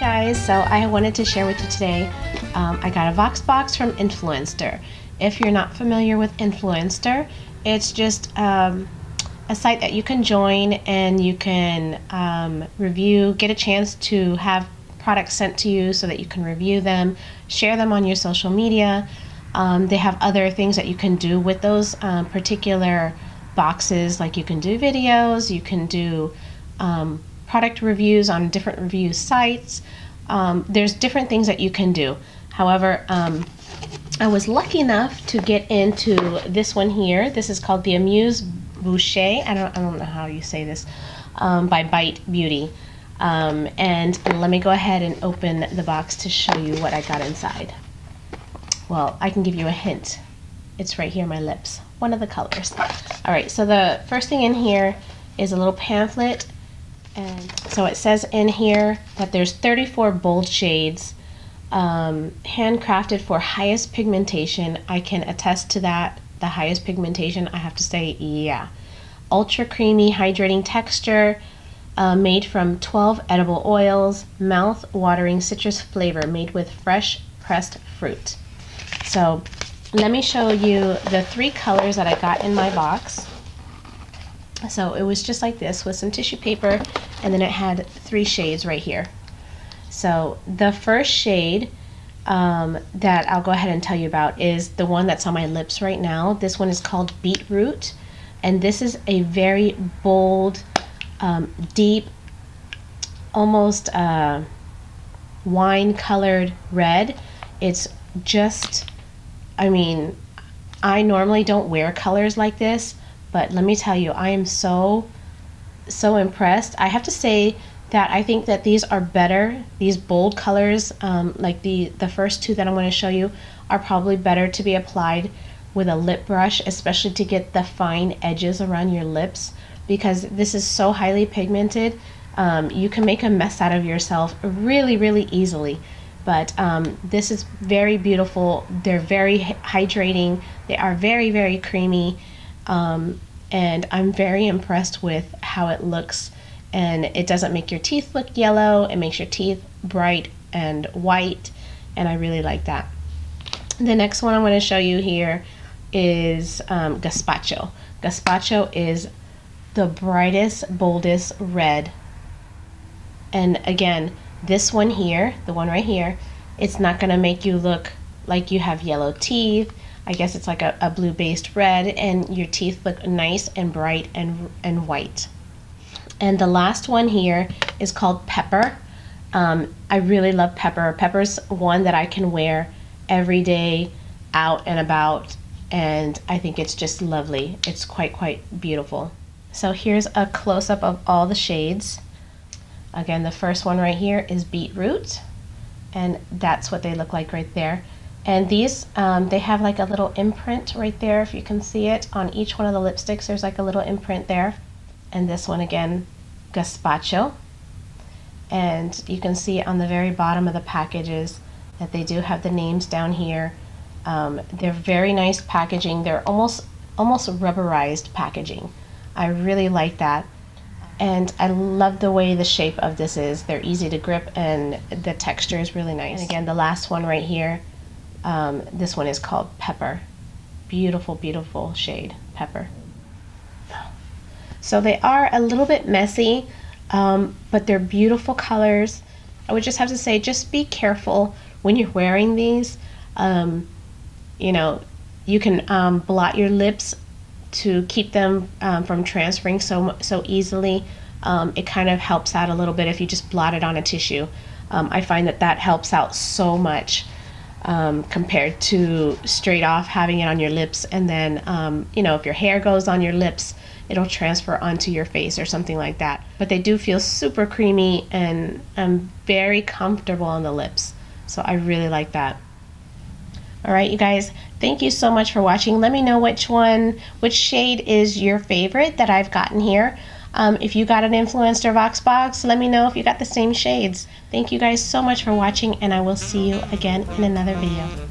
guys, so I wanted to share with you today. Um, I got a Vox box from Influenster. If you're not familiar with Influenster, it's just um, a site that you can join and you can um, review, get a chance to have products sent to you so that you can review them, share them on your social media. Um, they have other things that you can do with those um, particular boxes, like you can do videos, you can do um, product reviews on different review sites. Um, there's different things that you can do. However, um, I was lucky enough to get into this one here. This is called the Amuse Boucher. I don't, I don't know how you say this, um, by Bite Beauty. Um, and let me go ahead and open the box to show you what I got inside. Well, I can give you a hint. It's right here, my lips. One of the colors. All right, so the first thing in here is a little pamphlet and so it says in here that there's 34 bold shades, um, handcrafted for highest pigmentation. I can attest to that. The highest pigmentation, I have to say, yeah. Ultra creamy, hydrating texture, uh, made from 12 edible oils, mouth watering citrus flavor made with fresh pressed fruit. So let me show you the three colors that I got in my box. So it was just like this with some tissue paper and then it had three shades right here. So the first shade um, that I'll go ahead and tell you about is the one that's on my lips right now. This one is called Beetroot and this is a very bold, um, deep, almost uh, wine colored red. It's just, I mean, I normally don't wear colors like this but let me tell you, I am so, so impressed. I have to say that I think that these are better. These bold colors, um, like the, the first two that I'm going to show you, are probably better to be applied with a lip brush, especially to get the fine edges around your lips because this is so highly pigmented. Um, you can make a mess out of yourself really, really easily. But um, this is very beautiful. They're very hydrating. They are very, very creamy. Um, and I'm very impressed with how it looks. And it doesn't make your teeth look yellow, it makes your teeth bright and white. And I really like that. The next one I'm going to show you here is um, Gazpacho. Gazpacho is the brightest, boldest red. And again, this one here, the one right here, it's not going to make you look like you have yellow teeth. I guess it's like a, a blue based red and your teeth look nice and bright and, and white. And the last one here is called Pepper. Um, I really love Pepper. Pepper's one that I can wear every day out and about and I think it's just lovely. It's quite, quite beautiful. So here's a close-up of all the shades. Again, the first one right here is Beetroot and that's what they look like right there. And these, um, they have like a little imprint right there, if you can see it. On each one of the lipsticks, there's like a little imprint there. And this one again, Gazpacho. And you can see on the very bottom of the packages that they do have the names down here. Um, they're very nice packaging. They're almost almost rubberized packaging. I really like that. And I love the way the shape of this is. They're easy to grip and the texture is really nice. And again, the last one right here um, this one is called Pepper. Beautiful, beautiful shade, Pepper. So they are a little bit messy, um, but they're beautiful colors. I would just have to say, just be careful when you're wearing these. Um, you know, you can um, blot your lips to keep them um, from transferring so so easily. Um, it kind of helps out a little bit if you just blot it on a tissue. I find that that helps out so much um, compared to straight off having it on your lips. And then, um, you know, if your hair goes on your lips, it'll transfer onto your face or something like that. But they do feel super creamy and um, very comfortable on the lips. So I really like that. All right, you guys, thank you so much for watching. Let me know which one, which shade is your favorite that I've gotten here. Um, if you got an Influenster Vox box, let me know if you got the same shades. Thank you guys so much for watching, and I will see you again in another video.